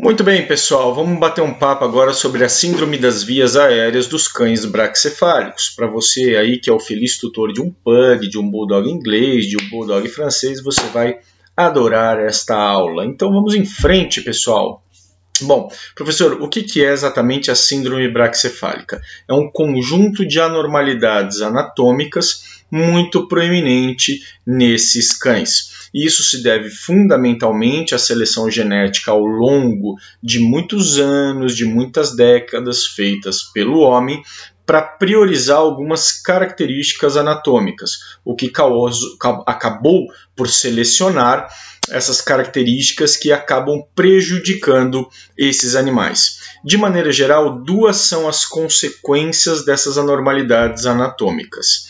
Muito bem, pessoal, vamos bater um papo agora sobre a síndrome das vias aéreas dos cães braxcefálicos. Para você aí que é o feliz tutor de um pug, de um bulldog inglês, de um bulldog francês, você vai adorar esta aula. Então vamos em frente, pessoal. Bom, professor, o que é exatamente a síndrome braxcefálica? É um conjunto de anormalidades anatômicas muito proeminente nesses cães. Isso se deve fundamentalmente à seleção genética ao longo de muitos anos, de muitas décadas feitas pelo homem para priorizar algumas características anatômicas, o que acabou por selecionar essas características que acabam prejudicando esses animais. De maneira geral, duas são as consequências dessas anormalidades anatômicas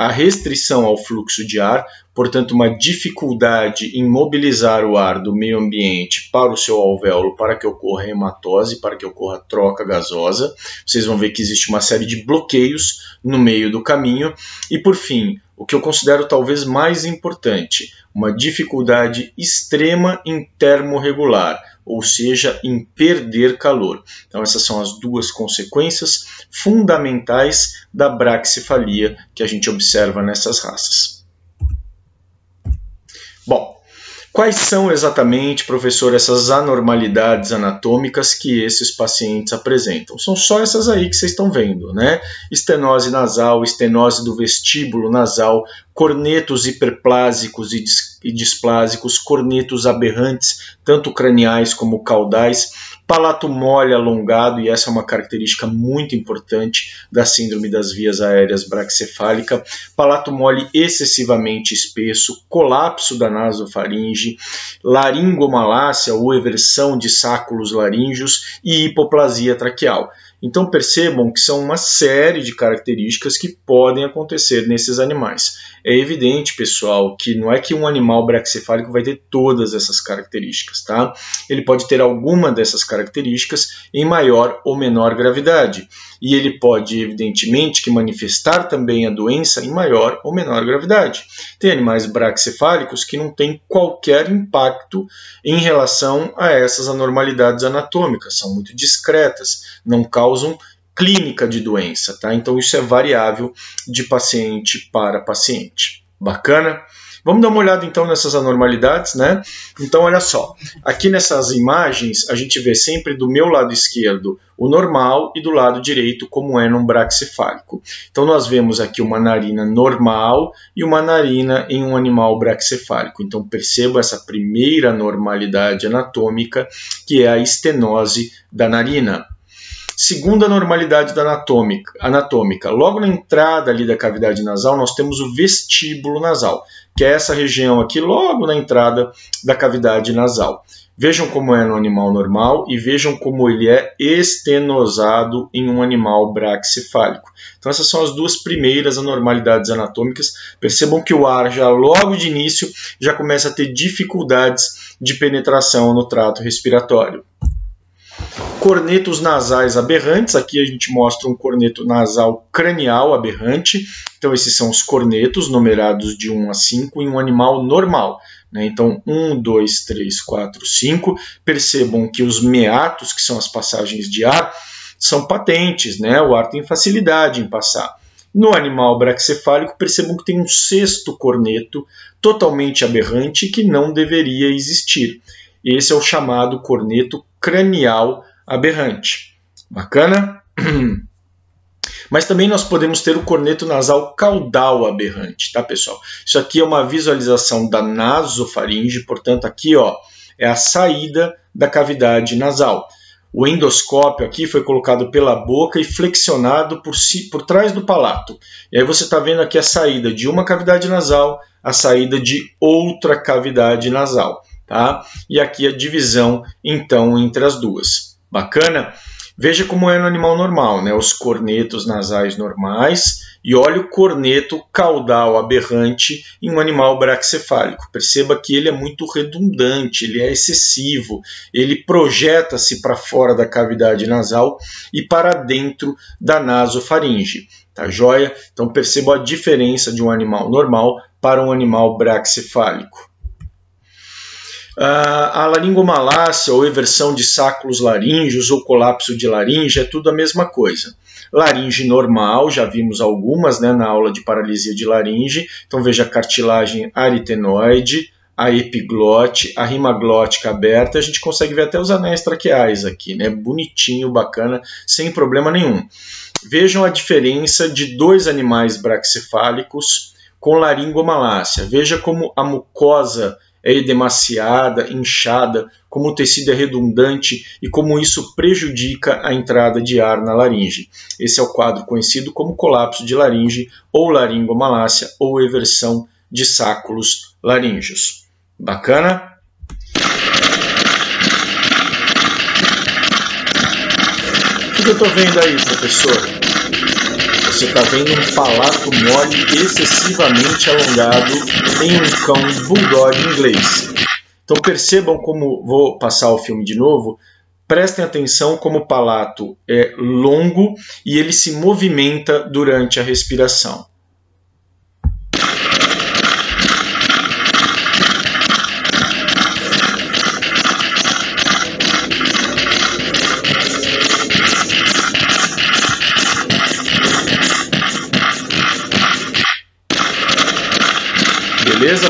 a restrição ao fluxo de ar, portanto, uma dificuldade em mobilizar o ar do meio ambiente para o seu alvéolo para que ocorra hematose, para que ocorra troca gasosa. Vocês vão ver que existe uma série de bloqueios no meio do caminho. E, por fim, o que eu considero talvez mais importante, uma dificuldade extrema em termorregular ou seja, em perder calor. Então, essas são as duas consequências fundamentais da braxifalia que a gente observa nessas raças. Bom, Quais são exatamente, professor, essas anormalidades anatômicas que esses pacientes apresentam? São só essas aí que vocês estão vendo, né? Estenose nasal, estenose do vestíbulo nasal, cornetos hiperplásicos e displásicos, cornetos aberrantes, tanto craniais como caudais, palato mole alongado, e essa é uma característica muito importante da síndrome das vias aéreas braxcefálica, palato mole excessivamente espesso, colapso da nasofaringe, laringomalácia ou eversão de sáculos laríngeos e hipoplasia traqueal. Então percebam que são uma série de características que podem acontecer nesses animais. É evidente, pessoal, que não é que um animal braxcefálico vai ter todas essas características, tá? Ele pode ter alguma dessas características em maior ou menor gravidade. E ele pode, evidentemente, que manifestar também a doença em maior ou menor gravidade. Tem animais braxcefálicos que não têm qualquer impacto em relação a essas anormalidades anatômicas, são muito discretas, não causam clínica de doença, tá? Então isso é variável de paciente para paciente. Bacana? Vamos dar uma olhada então nessas anormalidades, né? Então olha só, aqui nessas imagens a gente vê sempre do meu lado esquerdo o normal e do lado direito como é num braxcefálico. Então nós vemos aqui uma narina normal e uma narina em um animal braxcefálico. Então perceba essa primeira normalidade anatômica que é a estenose da narina. Segunda normalidade da anatômica, anatômica, logo na entrada ali da cavidade nasal, nós temos o vestíbulo nasal, que é essa região aqui logo na entrada da cavidade nasal. Vejam como é no animal normal e vejam como ele é estenosado em um animal braxcefálico. Então essas são as duas primeiras anormalidades anatômicas. Percebam que o ar já logo de início já começa a ter dificuldades de penetração no trato respiratório cornetos nasais aberrantes. Aqui a gente mostra um corneto nasal cranial aberrante. Então, esses são os cornetos numerados de 1 a 5 em um animal normal. Né? Então, 1, 2, 3, 4, 5. Percebam que os meatos, que são as passagens de ar, são patentes. Né? O ar tem facilidade em passar. No animal braxcefálico, percebam que tem um sexto corneto totalmente aberrante que não deveria existir. Esse é o chamado corneto cranial aberrante. Bacana? Mas também nós podemos ter o corneto nasal caudal aberrante, tá, pessoal? Isso aqui é uma visualização da nasofaringe, portanto, aqui ó, é a saída da cavidade nasal. O endoscópio aqui foi colocado pela boca e flexionado por, si, por trás do palato. E aí você está vendo aqui a saída de uma cavidade nasal, a saída de outra cavidade nasal. Tá? E aqui a divisão, então, entre as duas. Bacana? Veja como é no animal normal, né? Os cornetos nasais normais e olha o corneto caudal aberrante em um animal braxcefálico. Perceba que ele é muito redundante, ele é excessivo, ele projeta-se para fora da cavidade nasal e para dentro da nasofaringe. Tá joia? Então perceba a diferença de um animal normal para um animal braxcefálico. A laringomalácia ou eversão de sáculos laríngeos ou colapso de laringe é tudo a mesma coisa. Laringe normal, já vimos algumas né, na aula de paralisia de laringe. Então veja a cartilagem aritenoide, a epiglote, a rima glótica aberta, a gente consegue ver até os anéis traqueais aqui, né? Bonitinho, bacana, sem problema nenhum. Vejam a diferença de dois animais braxcefálicos com laringomalácia. Veja como a mucosa é edemaciada, inchada, como o tecido é redundante e como isso prejudica a entrada de ar na laringe. Esse é o quadro conhecido como colapso de laringe ou laringomalácia ou eversão de sáculos laríngeos. Bacana? O que eu estou vendo aí, professor? Você está vendo um palato mole excessivamente alongado em um cão bulldog inglês. Então percebam como vou passar o filme de novo. Prestem atenção como o palato é longo e ele se movimenta durante a respiração.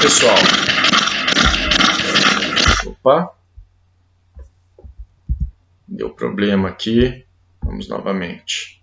Pessoal? Opa. Deu problema aqui. Vamos novamente.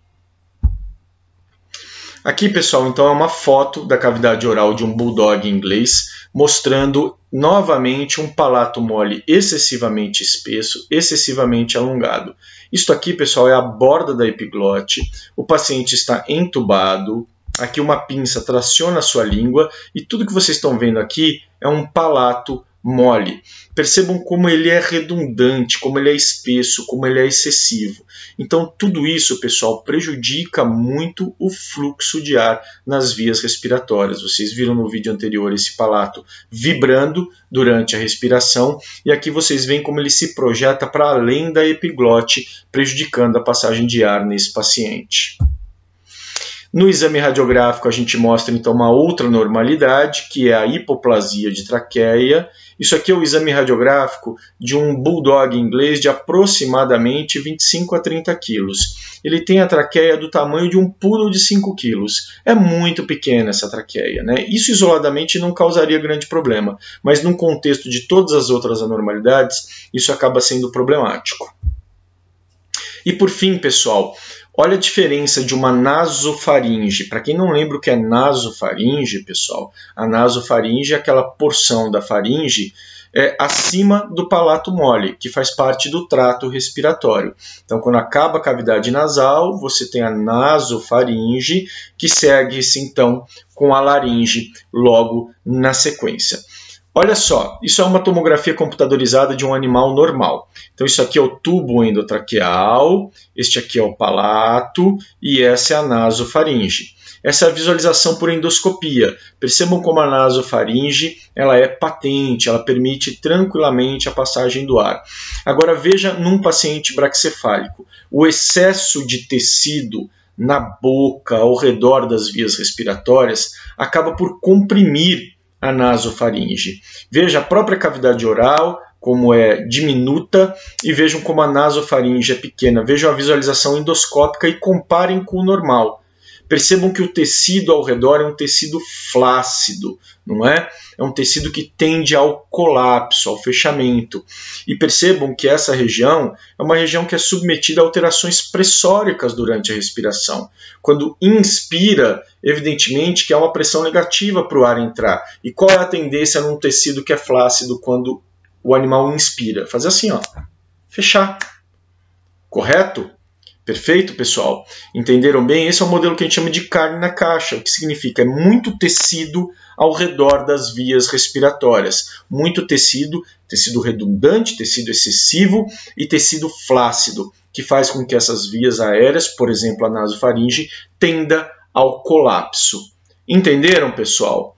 Aqui, pessoal, então é uma foto da cavidade oral de um bulldog inglês, mostrando novamente um palato mole excessivamente espesso, excessivamente alongado. Isto aqui, pessoal, é a borda da epiglote. O paciente está entubado, Aqui uma pinça traciona a sua língua e tudo que vocês estão vendo aqui é um palato mole. Percebam como ele é redundante, como ele é espesso, como ele é excessivo. Então, tudo isso, pessoal, prejudica muito o fluxo de ar nas vias respiratórias. Vocês viram no vídeo anterior esse palato vibrando durante a respiração, e aqui vocês veem como ele se projeta para além da epiglote, prejudicando a passagem de ar nesse paciente. No exame radiográfico, a gente mostra então uma outra normalidade, que é a hipoplasia de traqueia. Isso aqui é o exame radiográfico de um bulldog inglês de aproximadamente 25 a 30 quilos. Ele tem a traqueia do tamanho de um pulo de 5 quilos. É muito pequena essa traqueia. Né? Isso isoladamente não causaria grande problema, mas no contexto de todas as outras anormalidades, isso acaba sendo problemático. E por fim, pessoal, Olha a diferença de uma nasofaringe. Para quem não lembra o que é nasofaringe, pessoal, a nasofaringe é aquela porção da faringe é, acima do palato mole, que faz parte do trato respiratório. Então, quando acaba a cavidade nasal, você tem a nasofaringe, que segue-se então com a laringe logo na sequência. Olha só, isso é uma tomografia computadorizada de um animal normal. Então, isso aqui é o tubo endotraqueal, este aqui é o palato e essa é a nasofaringe. Essa é a visualização por endoscopia. Percebam como a nasofaringe ela é patente, ela permite tranquilamente a passagem do ar. Agora veja num paciente braxcefálico, o excesso de tecido na boca, ao redor das vias respiratórias, acaba por comprimir a nasofaringe. Veja a própria cavidade oral, como é diminuta, e vejam como a nasofaringe é pequena. Vejam a visualização endoscópica e comparem com o normal. Percebam que o tecido ao redor é um tecido flácido, não é? É um tecido que tende ao colapso, ao fechamento. E percebam que essa região é uma região que é submetida a alterações pressóricas durante a respiração. Quando inspira, evidentemente que há uma pressão negativa para o ar entrar. E qual é a tendência num tecido que é flácido quando o animal inspira? Fazer assim, ó, fechar. Correto? Perfeito, pessoal? Entenderam bem? Esse é o modelo que a gente chama de carne na caixa, o que significa é muito tecido ao redor das vias respiratórias. Muito tecido, tecido redundante, tecido excessivo e tecido flácido, que faz com que essas vias aéreas, por exemplo, a nasofaringe, tenda ao colapso. Entenderam, pessoal?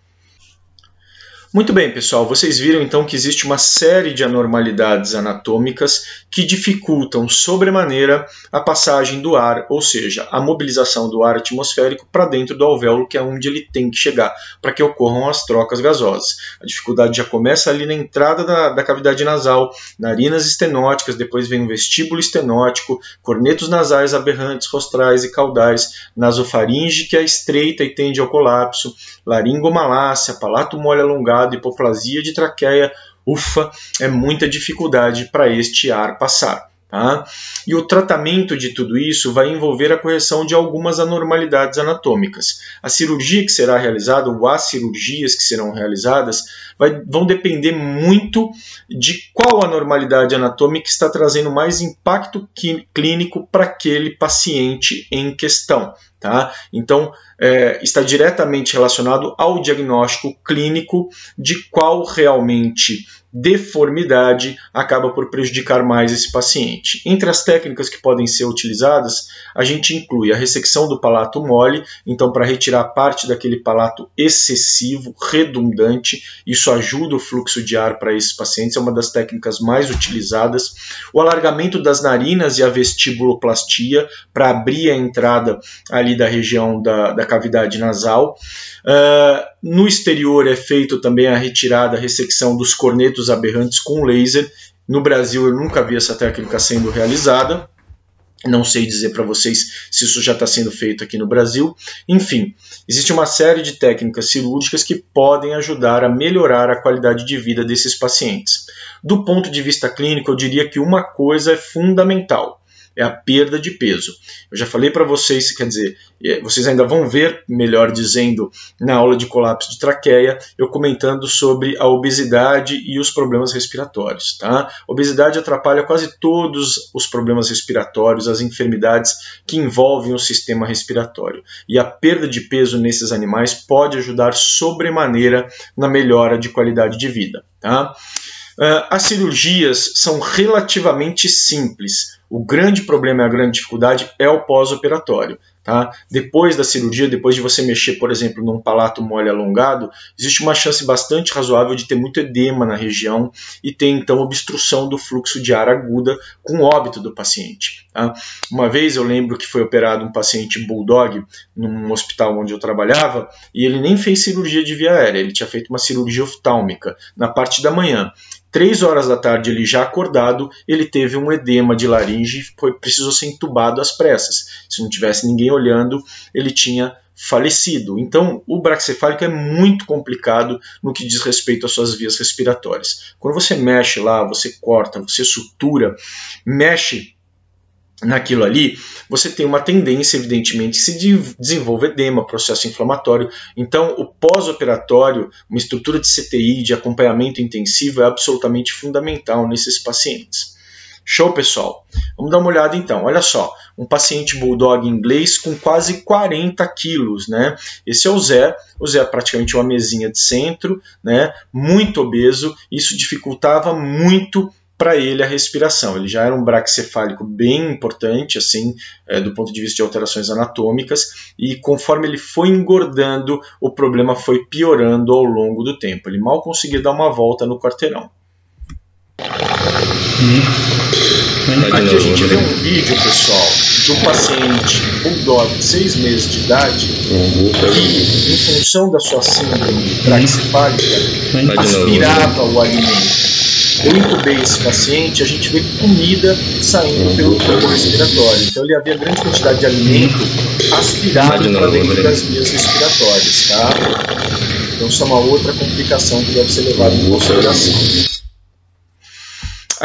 Muito bem, pessoal, vocês viram então que existe uma série de anormalidades anatômicas que dificultam sobremaneira a passagem do ar, ou seja, a mobilização do ar atmosférico para dentro do alvéolo, que é onde ele tem que chegar, para que ocorram as trocas gasosas. A dificuldade já começa ali na entrada da, da cavidade nasal, narinas estenóticas, depois vem o vestíbulo estenótico, cornetos nasais aberrantes, rostrais e caudais, nasofaringe, que é estreita e tende ao colapso, laringomalácia, palato mole alongado, hipoplasia de traqueia, ufa, é muita dificuldade para este ar passar. Tá? E o tratamento de tudo isso vai envolver a correção de algumas anormalidades anatômicas. A cirurgia que será realizada, ou as cirurgias que serão realizadas, vai, vão depender muito de qual anormalidade anatômica está trazendo mais impacto clínico para aquele paciente em questão. Tá? Então, é, está diretamente relacionado ao diagnóstico clínico de qual realmente deformidade acaba por prejudicar mais esse paciente. Entre as técnicas que podem ser utilizadas, a gente inclui a ressecção do palato mole, então para retirar parte daquele palato excessivo, redundante, isso ajuda o fluxo de ar para esses pacientes, é uma das técnicas mais utilizadas. O alargamento das narinas e a vestibuloplastia para abrir a entrada ali da região da, da cavidade nasal. Uh, no exterior é feito também a retirada, a ressecção dos cornetos aberrantes com laser. No Brasil eu nunca vi essa técnica sendo realizada. Não sei dizer para vocês se isso já está sendo feito aqui no Brasil. Enfim, existe uma série de técnicas cirúrgicas que podem ajudar a melhorar a qualidade de vida desses pacientes. Do ponto de vista clínico, eu diria que uma coisa é fundamental é a perda de peso. Eu já falei para vocês, quer dizer, é, vocês ainda vão ver, melhor dizendo, na aula de colapso de traqueia, eu comentando sobre a obesidade e os problemas respiratórios. Tá? A obesidade atrapalha quase todos os problemas respiratórios, as enfermidades que envolvem o sistema respiratório. E a perda de peso nesses animais pode ajudar sobremaneira na melhora de qualidade de vida. Tá? Uh, as cirurgias são relativamente simples. O grande problema e a grande dificuldade é o pós-operatório. Tá? Depois da cirurgia, depois de você mexer, por exemplo, num palato mole alongado, existe uma chance bastante razoável de ter muito edema na região e ter então obstrução do fluxo de ar aguda com óbito do paciente. Tá? Uma vez eu lembro que foi operado um paciente bulldog num hospital onde eu trabalhava e ele nem fez cirurgia de via aérea, ele tinha feito uma cirurgia oftálmica na parte da manhã. Três horas da tarde, ele já acordado, ele teve um edema de laringe e foi, precisou ser entubado às pressas. Se não tivesse ninguém olhando, ele tinha falecido. Então, o braxcefálico é muito complicado no que diz respeito às suas vias respiratórias. Quando você mexe lá, você corta, você sutura, mexe naquilo ali, você tem uma tendência, evidentemente, se desenvolve edema, processo inflamatório. Então, o pós-operatório, uma estrutura de CTI, de acompanhamento intensivo, é absolutamente fundamental nesses pacientes. Show, pessoal? Vamos dar uma olhada então. Olha só, um paciente bulldog inglês com quase 40 quilos, né? Esse é o Zé. O Zé é praticamente uma mesinha de centro, né? Muito obeso. Isso dificultava muito para ele a respiração. Ele já era um braxcefálico bem importante, assim, é, do ponto de vista de alterações anatômicas, e conforme ele foi engordando, o problema foi piorando ao longo do tempo. Ele mal conseguia dar uma volta no quarteirão. Aqui a gente vê um vídeo, pessoal, de um paciente bulldog de 6 meses de idade que, em função da sua síndrome braxcefálica, aspirava o alimento. Eu intubei esse paciente, a gente vê comida saindo pelo tubo respiratório. Então ele havia grande quantidade de alimento aspirado para dentro das vias respiratórias, tá? Então isso é uma outra complicação que deve ser levada em consideração.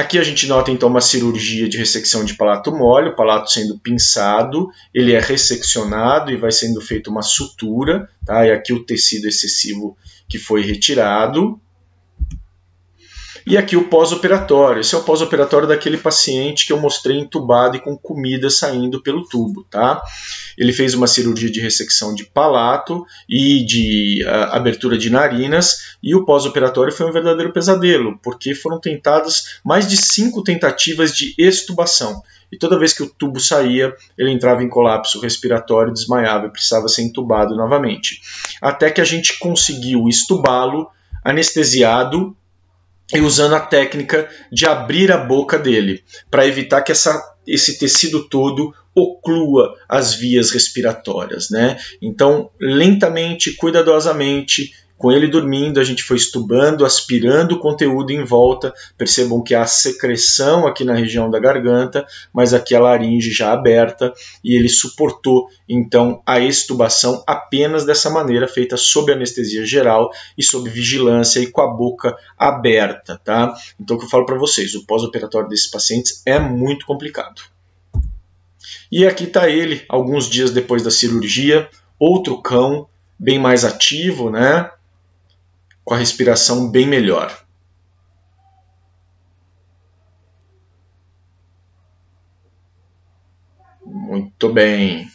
Aqui a gente nota então uma cirurgia de ressecção de palato mole, o palato sendo pinçado, ele é resseccionado e vai sendo feita uma sutura, tá? E aqui o tecido excessivo que foi retirado, e aqui o pós-operatório. Esse é o pós-operatório daquele paciente que eu mostrei entubado e com comida saindo pelo tubo, tá? Ele fez uma cirurgia de ressecção de palato e de uh, abertura de narinas e o pós-operatório foi um verdadeiro pesadelo, porque foram tentadas mais de cinco tentativas de extubação. E toda vez que o tubo saía, ele entrava em colapso respiratório, desmaiava e precisava ser entubado novamente. Até que a gente conseguiu estubá-lo anestesiado e usando a técnica de abrir a boca dele, para evitar que essa, esse tecido todo oclua as vias respiratórias. Né? Então, lentamente, cuidadosamente, com ele dormindo, a gente foi estubando, aspirando o conteúdo em volta. Percebam que há secreção aqui na região da garganta, mas aqui a laringe já aberta e ele suportou então a extubação apenas dessa maneira, feita sob anestesia geral e sob vigilância e com a boca aberta, tá? Então, o que eu falo para vocês, o pós-operatório desses pacientes é muito complicado. E aqui está ele, alguns dias depois da cirurgia, outro cão, bem mais ativo, né? Com a respiração bem melhor. Muito bem.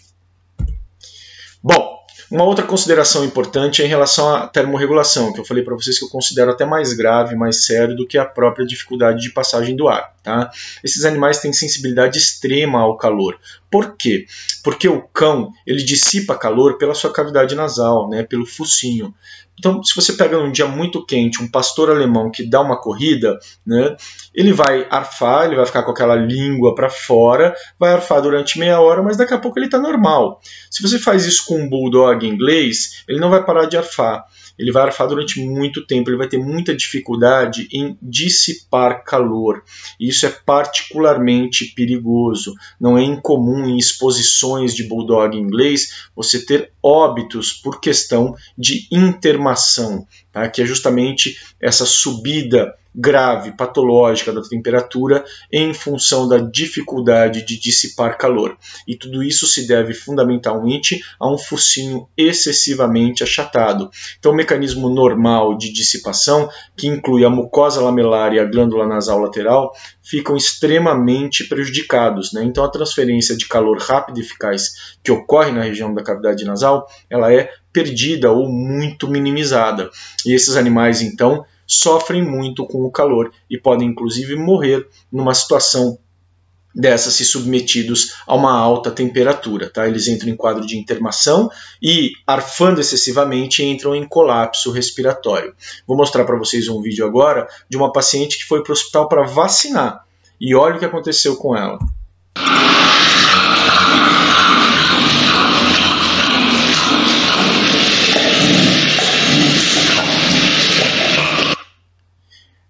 Bom, uma outra consideração importante é em relação à termorregulação, que eu falei para vocês que eu considero até mais grave, mais sério do que a própria dificuldade de passagem do ar. Tá? Esses animais têm sensibilidade extrema ao calor. Por quê? Porque o cão ele dissipa calor pela sua cavidade nasal, né, pelo focinho. Então, se você pega um dia muito quente, um pastor alemão que dá uma corrida, né, ele vai arfar, ele vai ficar com aquela língua para fora, vai arfar durante meia hora, mas daqui a pouco ele está normal. Se você faz isso com um bulldog inglês, ele não vai parar de arfar ele vai arfar durante muito tempo, ele vai ter muita dificuldade em dissipar calor. E isso é particularmente perigoso. Não é incomum em exposições de bulldog inglês você ter óbitos por questão de intermação, tá? que é justamente essa subida grave, patológica da temperatura em função da dificuldade de dissipar calor. E tudo isso se deve fundamentalmente a um focinho excessivamente achatado. Então, o mecanismo normal de dissipação, que inclui a mucosa lamelar e a glândula nasal lateral, ficam extremamente prejudicados. Né? Então, a transferência de calor rápida e eficaz que ocorre na região da cavidade nasal, ela é perdida ou muito minimizada. E esses animais, então, sofrem muito com o calor e podem inclusive morrer numa situação dessas se submetidos a uma alta temperatura. Tá? Eles entram em quadro de intermação e, arfando excessivamente, entram em colapso respiratório. Vou mostrar para vocês um vídeo agora de uma paciente que foi para o hospital para vacinar. E olha o que aconteceu com ela.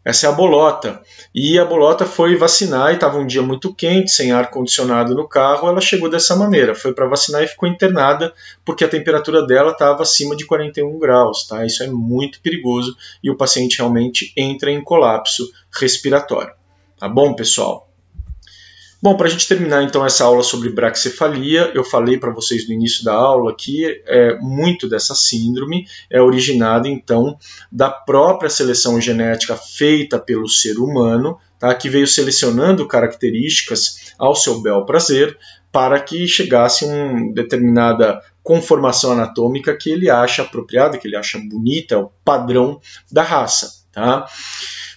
Essa é a bolota. E a bolota foi vacinar e estava um dia muito quente, sem ar condicionado no carro. Ela chegou dessa maneira, foi para vacinar e ficou internada porque a temperatura dela estava acima de 41 graus. Tá? Isso é muito perigoso e o paciente realmente entra em colapso respiratório. Tá bom, pessoal? Bom, para a gente terminar então essa aula sobre braxicefalia, eu falei para vocês no início da aula que é, muito dessa síndrome é originada então da própria seleção genética feita pelo ser humano, tá, que veio selecionando características ao seu bel prazer para que chegasse uma determinada conformação anatômica que ele acha apropriada, que ele acha bonita, o padrão da raça. Tá?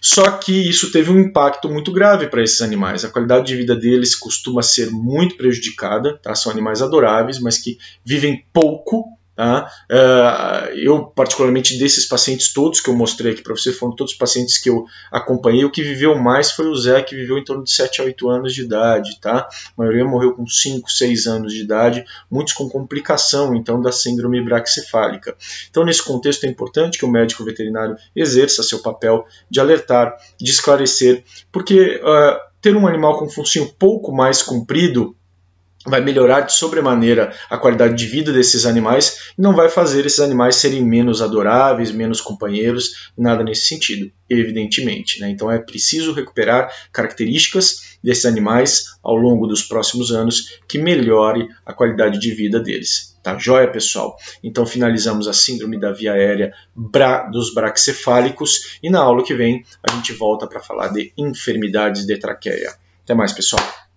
Só que isso teve um impacto muito grave para esses animais. A qualidade de vida deles costuma ser muito prejudicada. Tá? São animais adoráveis, mas que vivem pouco Tá? Uh, eu, particularmente, desses pacientes todos que eu mostrei aqui para você, foram todos pacientes que eu acompanhei. O que viveu mais foi o Zé, que viveu em torno de 7 a 8 anos de idade. Tá? A maioria morreu com 5, 6 anos de idade, muitos com complicação então da síndrome braxcefálica. Então, nesse contexto, é importante que o médico veterinário exerça seu papel de alertar, de esclarecer, porque uh, ter um animal com focinho pouco mais comprido vai melhorar de sobremaneira a qualidade de vida desses animais e não vai fazer esses animais serem menos adoráveis, menos companheiros, nada nesse sentido, evidentemente. Né? Então é preciso recuperar características desses animais ao longo dos próximos anos que melhore a qualidade de vida deles. Tá joia, pessoal? Então finalizamos a síndrome da via aérea dos braxcefálicos e na aula que vem a gente volta para falar de enfermidades de traqueia. Até mais, pessoal!